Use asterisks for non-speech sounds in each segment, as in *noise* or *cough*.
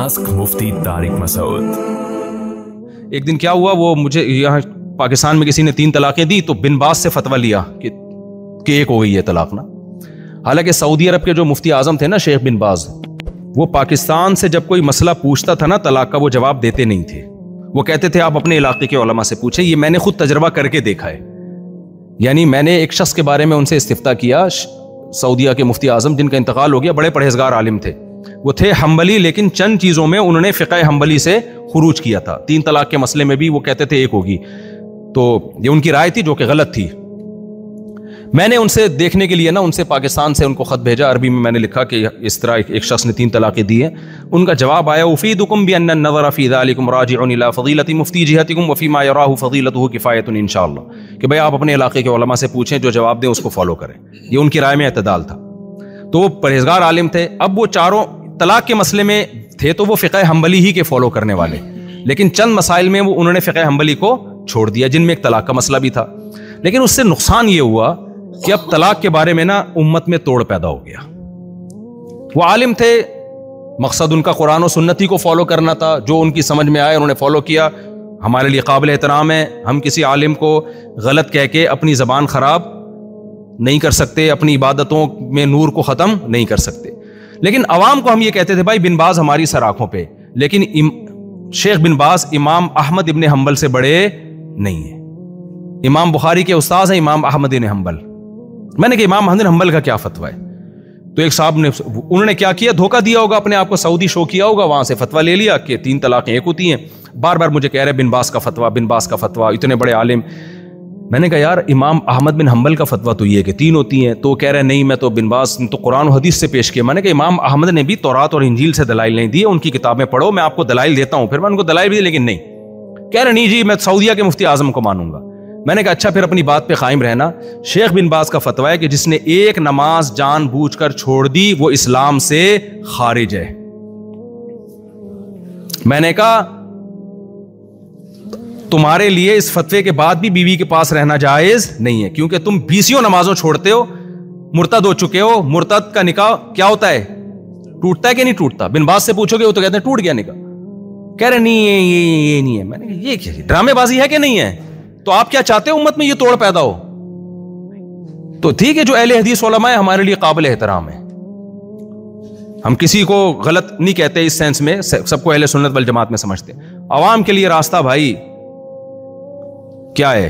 Ask मुफ्ती तारिक मसूद एक दिन क्या हुआ? वो मुझे यहाँ पाकिस्तान में किसी ने तीन तलाकें दी तो बिन बास से फतवा लिया कि, कि एक हो गई है तलाक ना। हालाँकि सऊदी अरब के जो मुफ्ती आज़म थे ना शेख बिन बाज वो पाकिस्तान से जब कोई मसला पूछता था ना तलाक का वो जवाब देते नहीं थे। वो कहते थे आप अपने इलाके के ओलमा से पूछें ये मैंने खुद तजर्बा करके देखा है। यानी मैंने एक शख्स के बारे में उनसे इस्तीफ़ा किया सऊदिया के मुफ्ती आज़म जिनका इंतकाल हो गया बड़े परहेजगार आलिम थे। वो थे हम्बली लेकिन चंद चीज़ों में उन्होंने फ़िका हम्बली से खरूज किया था। तीन तलाक के मसले में भी वो कहते थे एक होगी। तो ये उनकी राय थी जो कि गलत थी। मैंने उनसे देखने के लिए ना उनसे पाकिस्तान से उनको ख़त भेजा। अरबी में मैंने लिखा कि इस तरह एक, एक शख्स ने तीन तलाक़ें दी हैं। उनका जवाब आया उफ़ीदुकुम भी नज़र फ़ीदालिकुम राजिला फ़ीलती मुफ्ती वफ़ी मायराह फ़ीलत किफ़ायत इन कि भाई आप अपने इलाके के ओलमा से पूछें जो जवाब दें उसको फॉलो करें। ये उनकी राय में अतदाल था। तो वो परहेजगार आलिम थे। अब वो चारों तलाक के मसले में थे तो वो फ़िका हम्बली ही के फॉलो करने वाले। लेकिन चंद मसाइल में वो उन्होंने फ़िका हम्बली को छोड़ दिया, जिनमें एक तलाक का मसला भी था। लेकिन उससे नुकसान ये हुआ कि अब तलाक के बारे में ना उम्मत में तोड़ पैदा हो गया। वो आलिम थे, मकसद उनका कुरान और सुन्नति को फॉलो करना था। जो उनकी समझ में आए, उन्होंने फॉलो किया। हमारे लिए काबिल एहतराम है, हम किसी आलिम को गलत कह के अपनी ज़बान ख़राब नहीं कर सकते, अपनी इबादतों में नूर को ख़त्म नहीं कर सकते। लेकिन अवाम को हम ये कहते थे भाई बिन बाज हमारी सराखों पर लेकिन इम, शेख बिन बाज इमाम अहमद इबन हम्बल से बड़े नहीं है। इमाम बुखारी के उस्ताद हैं इमाम अहमद इन हम्बल मैंने कहा इमाम अहमद हम्बल का क्या फतवा है? तो एक साहब ने उन्होंने क्या किया? धोखा दिया होगा अपने आप को सऊदी शो किया होगा वहाँ से फतवा ले लिया कि तीन तलाकें एक होती हैं। बार बार मुझे कह रहे बिन बास का फतवा बिन बास का फतवा इतने बड़े आलिम मैंने कहा, यार, इमाम अहमद बिन हम्बल का फतवा तो ये कि तीन होती हैं तो कह रहे नहीं, मैं तो बिन बास तो कुरान हदीस से पेश किया। मैंने कहा, इमाम अहमद ने भी तौरात और इंजील से दलाइल नहीं दिए उनकी किताबें पढ़ो, मैं आपको दलाइल देता हूँ। फिर मैं उनको दलाइल भी लेकिन नहीं। कह रहे, नहीं जी, मैं सऊदिया के मुफ्ती आज़म को मानूँगा। मैंने कहा अच्छा फिर अपनी बात पे कायम रहना। शेख बिन बाज का फतवा है कि जिसने एक नमाज़ जान बूझ कर छोड़ दी, वो इस्लाम से खारिज है। मैंने कहा तुम्हारे लिए इस फतवे के बाद भी बीवी के पास रहना जायज़ नहीं है, क्योंकि तुम बीसियों नमाजों छोड़ते हो, मुर्तद हो चुके हो, मुर्तद का निकाह क्या होता है? टूटता है कि नहीं टूटता? बिन बाज से पूछोगे, वो तो कहते हैं, टूट गया निकाह। कह रहे, नहीं, ये ये नहीं है। मैंने ये क्या ड्रामेबाजी है कि नहीं है? तो आप क्या चाहते हो, उम्मत में ये तोड़ पैदा हो? तो ठीक है, जो अहले हदीस है हमारे लिए काबिल एहतराम है। हम किसी को गलत नहीं कहते इस सेंस में सबको अहले सुन्नत बल जमात में समझते अवाम के लिए रास्ता भाई क्या है?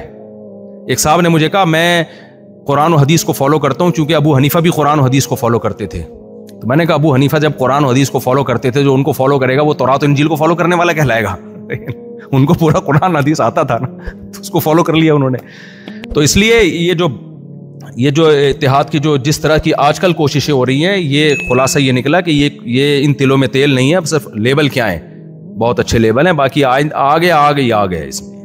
एक साहब ने मुझे कहा, मैं कुरान और हदीस को फॉलो करता हूँ, क्योंकि अबू हनीफा भी कुरान और हदीस को फॉलो करते थे। तो मैंने कहा, अबू हनीफा जब कुरान और हदीस को फॉलो करते थे, जो उनको फॉलो करेगा, वो तौरात इंजील को फॉलो करने वाला कहलाएगा। *laughs* उनको पूरा कुरान हदीस आता था ना तो उसको फॉलो कर लिया उन्होंने। तो इसलिए ये जो ये जो इतिहाद की जो जिस तरह की आजकल कोशिशें हो रही हैं, ये खुलासा ये निकला कि ये ये इन तिलों में तेल नहीं है, अब सिर्फ़ लेबल क्या है? बहुत अच्छे लेबल हैं, बाकी आगे आगे आ गया इसमें।